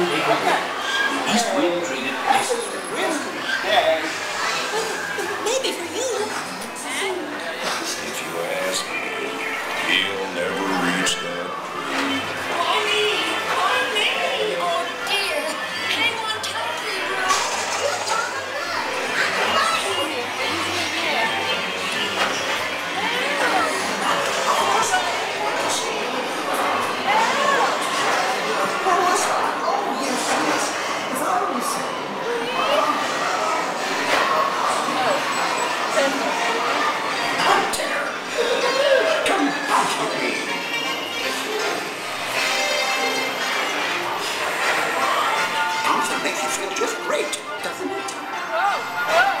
to make. The east wind treated places It makes you feel just great, doesn't it? Oh, oh.